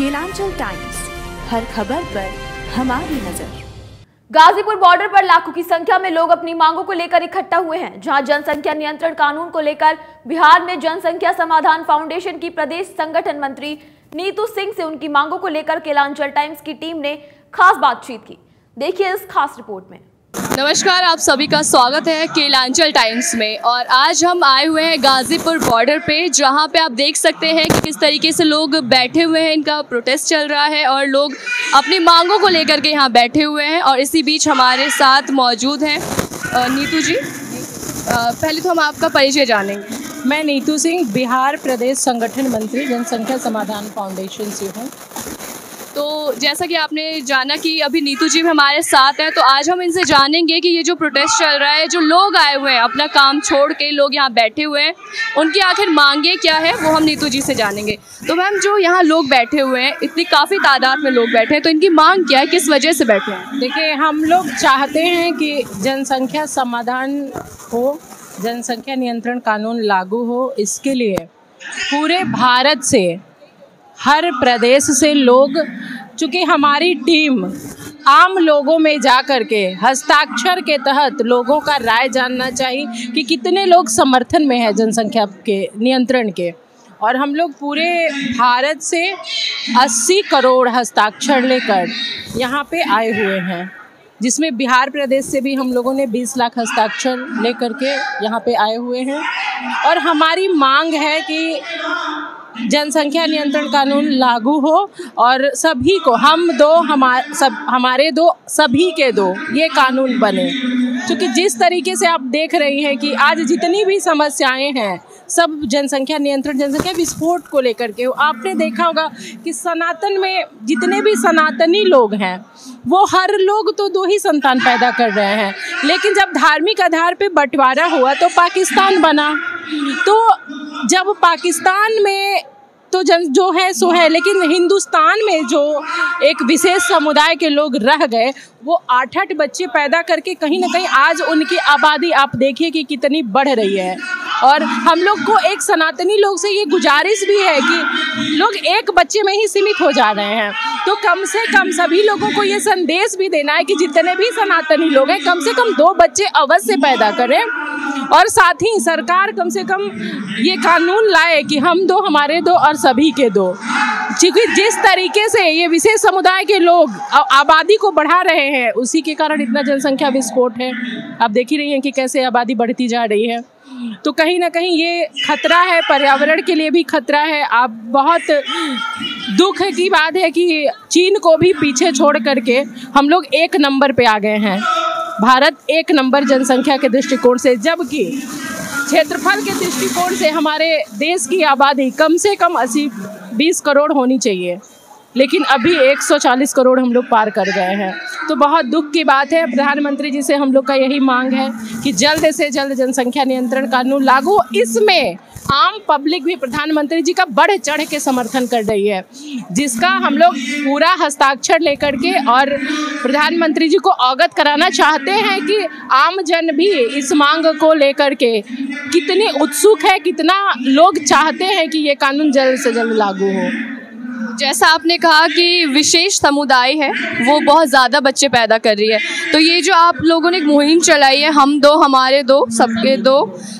Kelanchal times, हर खबर पर हमारी नज़र। गाजीपुर बॉर्डर पर लाखों की संख्या में लोग अपनी मांगों को लेकर इकट्ठा हुए हैं, जहाँ जनसंख्या नियंत्रण कानून को लेकर बिहार में जनसंख्या समाधान फाउंडेशन की प्रदेश संगठन मंत्री नीतू सिंह से उनकी मांगों को लेकर केलांचल टाइम्स की टीम ने खास बातचीत की। देखिए इस खास रिपोर्ट में। नमस्कार, आप सभी का स्वागत है केलांचल टाइम्स में। और आज हम आए हुए हैं गाजीपुर बॉर्डर पे, जहाँ पे आप देख सकते हैं कि किस तरीके से लोग बैठे हुए हैं, इनका प्रोटेस्ट चल रहा है और लोग अपनी मांगों को लेकर के यहाँ बैठे हुए हैं और इसी बीच हमारे साथ मौजूद हैं नीतू जी। पहले तो हम आपका परिचय जानेंगे। मैं नीतू सिंह, बिहार प्रदेश संगठन मंत्री, जनसंख्या समाधान फाउंडेशन से हूँ। तो जैसा कि आपने जाना कि अभी नीतू जी भी हमारे साथ हैं तो आज हम इनसे जानेंगे कि ये जो प्रोटेस्ट चल रहा है, जो लोग आए हुए हैं, अपना काम छोड़ के लोग यहाँ बैठे हुए हैं, उनकी आखिर मांगे क्या है, वो हम नीतू जी से जानेंगे। तो मैम, जो यहाँ लोग बैठे हुए हैं, इतनी काफ़ी तादाद में लोग बैठे हैं तो इनकी मांग क्या है, किस वजह से बैठे हैं? देखिए, हम लोग चाहते हैं कि जनसंख्या समाधान हो, जनसंख्या नियंत्रण कानून लागू हो, इसके लिए पूरे भारत से हर प्रदेश से लोग, चूँकि हमारी टीम आम लोगों में जा कर के हस्ताक्षर के तहत लोगों का राय जानना चाहिए कि कितने लोग समर्थन में है जनसंख्या के, नियंत्रण के। और हम लोग पूरे भारत से 80 करोड़ हस्ताक्षर लेकर यहाँ पे आए हुए हैं, जिसमें बिहार प्रदेश से भी हम लोगों ने 20 लाख हस्ताक्षर लेकर के यहाँ पे आए हुए हैं। और हमारी मांग है कि जनसंख्या नियंत्रण कानून लागू हो और सभी को, हम दो हमार सब, हमारे दो, सभी के दो, ये कानून बने। क्योंकि जिस तरीके से आप देख रही हैं कि आज जितनी भी समस्याएँ हैं, सब जनसंख्या नियंत्रण, जनसंख्या विस्फोट को लेकर के, आपने देखा होगा कि सनातन में जितने भी सनातनी लोग हैं, वो हर लोग तो दो ही संतान पैदा कर रहे हैं। लेकिन जब धार्मिक आधार पे बंटवारा हुआ तो पाकिस्तान बना। तो जब पाकिस्तान में तो जन जो है, सो है। लेकिन हिंदुस्तान में जो एक विशेष समुदाय के लोग रह गए, वो आठ आठ बच्चे पैदा करके कहीं ना कहीं आज उनकी आबादी आप देखिए कि कितनी बढ़ रही है। और हम लोग को एक सनातनी लोग से ये गुजारिश भी है कि लोग एक बच्चे में ही सीमित हो जा रहे हैं। तो कम से कम सभी लोगों को ये संदेश भी देना है कि जितने भी सनातनी लोग हैं, कम से कम दो बच्चे अवश्य पैदा करें। और साथ ही सरकार कम से कम ये कानून लाए कि हम दो, हमारे दो और सभी के दो। क्योंकि जिस तरीके से ये विशेष समुदाय के लोग आबादी को बढ़ा रहे हैं, उसी के कारण इतना जनसंख्या विस्फोट है। आप देख ही रही हैं कि कैसे आबादी बढ़ती जा रही है। तो कहीं ना कहीं ये खतरा है, पर्यावरण के लिए भी खतरा है। आप बहुत दुख की बात है कि चीन को भी पीछे छोड़ करके हम लोग एक नंबर पे आ गए हैं। भारत एक नंबर जनसंख्या के दृष्टिकोण से, जबकि क्षेत्रफल के दृष्टिकोण से हमारे देश की आबादी कम से कम अस्सी, बीस करोड़ होनी चाहिए। लेकिन अभी 140 करोड़ हम लोग पार कर गए हैं। तो बहुत दुख की बात है। प्रधानमंत्री जी से हम लोग का यही मांग है कि जल्द से जल्द जनसंख्या नियंत्रण कानून लागू। इसमें आम पब्लिक भी प्रधानमंत्री जी का बढ़ चढ़ के समर्थन कर रही है, जिसका हम लोग पूरा हस्ताक्षर लेकर के और प्रधानमंत्री जी को अवगत कराना चाहते हैं कि आम जन भी इस मांग को लेकर के कितनी उत्सुक है, कितना लोग चाहते हैं कि ये कानून जल्द से जल्द लागू हो। जैसा आपने कहा कि विशेष समुदाय है, वो बहुत ज़्यादा बच्चे पैदा कर रही है। तो ये जो आप लोगों ने एक मुहिम चलाई है, हम दो, हमारे दो, सबके दो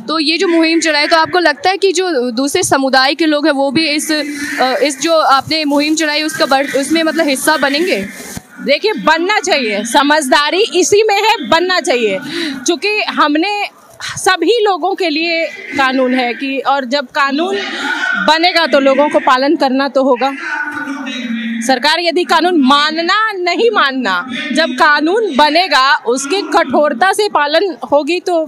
तो ये जो मुहिम चलाई तो आपको लगता है कि जो दूसरे समुदाय के लोग हैं, वो भी इस इस जो आपने मुहिम चलाई, उसका बढ़, उसमें मतलब हिस्सा बनेंगे? देखिए, बनना चाहिए। समझदारी इसी में है, बनना चाहिए। क्योंकि हमने सभी लोगों के लिए कानून है कि, और जब कानून बनेगा तो लोगों को पालन करना तो होगा। सरकार यदि कानून मानना नहीं मानना, जब कानून बनेगा, उसके कठोरता से पालन होगी तो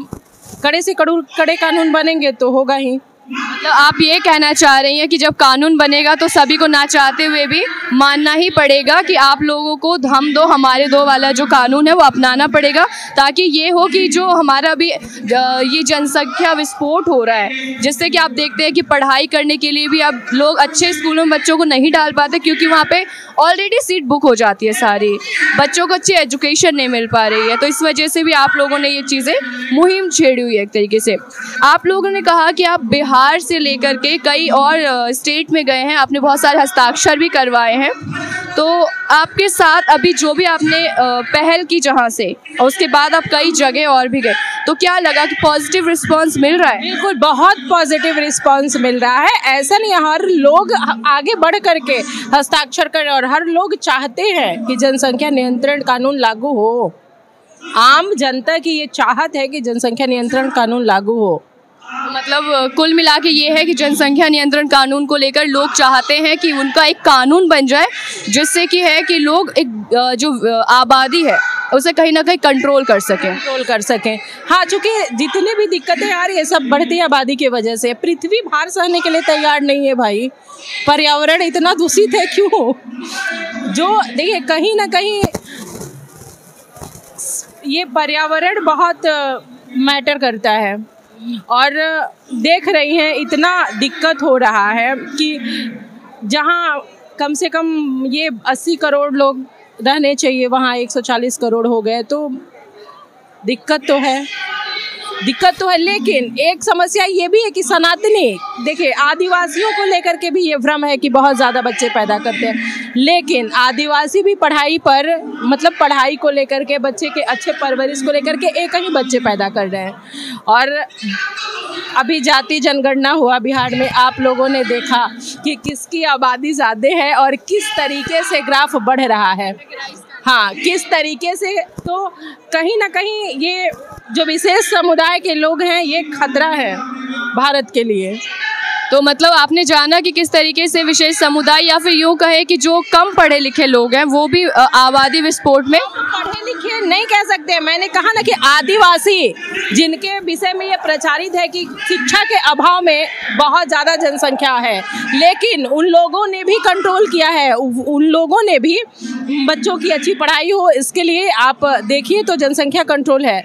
कड़े से कड़ू कड़े कानून बनेंगे तो होगा ही। मतलब आप ये कहना चाह रही हैं कि जब कानून बनेगा तो सभी को ना चाहते हुए भी मानना ही पड़ेगा कि आप लोगों को हम दो, हमारे दो वाला जो कानून है वो अपनाना पड़ेगा, ताकि ये हो कि जो हमारा अभी ये जनसंख्या विस्फोट हो रहा है, जिससे कि आप देखते हैं कि पढ़ाई करने के लिए भी अब लोग अच्छे स्कूलों में बच्चों को नहीं डाल पाते, क्योंकि वहाँ पर ऑलरेडी सीट बुक हो जाती है सारी। बच्चों को अच्छी एजुकेशन नहीं मिल पा रही है तो इस वजह से भी आप लोगों ने ये चीज़ें मुहिम छेड़ी हुई है एक तरीके से। आप लोगों ने कहा कि आप बिहार बिहार से लेकर के कई और स्टेट में गए हैं। आपने बहुत सारे हस्ताक्षर भी करवाए हैं। तो आपके साथ अभी जो भी आपने पहल की जहाँ से, और उसके बाद आप कई जगह और भी गए तो क्या लगा कि पॉजिटिव रिस्पांस मिल रहा है? बिल्कुल, बहुत पॉजिटिव रिस्पांस मिल रहा है। ऐसा नहीं हर लोग आगे बढ़ करके हस्ताक्षर कर, और हर लोग चाहते हैं कि जनसंख्या नियंत्रण कानून लागू हो। आम जनता की ये चाहत है कि जनसंख्या नियंत्रण कानून लागू हो। मतलब कुल मिला के ये है कि जनसंख्या नियंत्रण कानून को लेकर लोग चाहते हैं कि उनका एक कानून बन जाए, जिससे कि है कि लोग एक जो आबादी है, उसे कहीं ना कहीं कंट्रोल कर सकें। कंट्रोल कर सकें। हाँ चूँकि जितनी भी दिक्कतें आ रही है, सब बढ़ती आबादी की वजह से। पृथ्वी भार सहने के लिए तैयार नहीं है भाई। पर्यावरण इतना दूषित है क्यों? जो, देखिए, कहीं ना कहीं ये पर्यावरण बहुत मैटर करता है। और देख रही हैं, इतना दिक्कत हो रहा है कि जहाँ कम से कम ये 80 करोड़ लोग रहने चाहिए, वहाँ 140 करोड़ हो गए तो दिक्कत तो है। दिक्कत तो है, लेकिन एक समस्या ये भी है कि सनातनी, देखिए, आदिवासियों को लेकर के भी ये भ्रम है कि बहुत ज़्यादा बच्चे पैदा करते हैं। लेकिन आदिवासी भी पढ़ाई पर मतलब पढ़ाई को लेकर के, बच्चे के अच्छे परवरिश को लेकर के एक ही बच्चे पैदा कर रहे हैं। और अभी जाति जनगणना हुआ बिहार में, आप लोगों ने देखा कि किसकी आबादी ज़्यादा है और किस तरीके से ग्राफ बढ़ रहा है। हाँ किस तरीके से तो कहीं ना कहीं ये जो विशेष समुदाय के लोग हैं, ये खतरा है भारत के लिए। तो मतलब आपने जाना कि किस तरीके से विशेष समुदाय या फिर यूँ कहे कि जो कम पढ़े लिखे लोग हैं, वो भी आबादी विस्फोट में लिखे नहीं कह सकते। मैंने कहा ना कि आदिवासी जिनके विषय में ये प्रचारित है कि शिक्षा के अभाव में बहुत ज़्यादा जनसंख्या है लेकिन उन लोगों ने भी कंट्रोल किया है। उन लोगों ने भी बच्चों की अच्छी पढ़ाई हो इसके लिए आप देखिए तो जनसंख्या कंट्रोल है।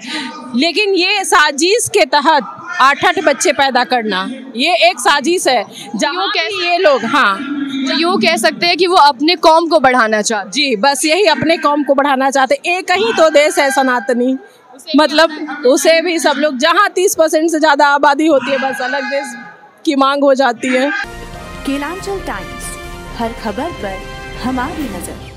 लेकिन ये साजिश के तहत आठ आठ बच्चे पैदा करना ये एक साजिश है। जहाँ ये लोग हाँ। यूँ कह सकते हैं कि वो अपने कौम को बढ़ाना चाहते जी बस यही अपने कौम को बढ़ाना चाहते एक ही तो देश है सनातनी। मतलब उसे भी सब लोग जहाँ तीस परसेंट से ज़्यादा आबादी होती है बस अलग देश की मांग हो जाती है। केलांचल टाइम्स हर खबर पर हमारी नज़र।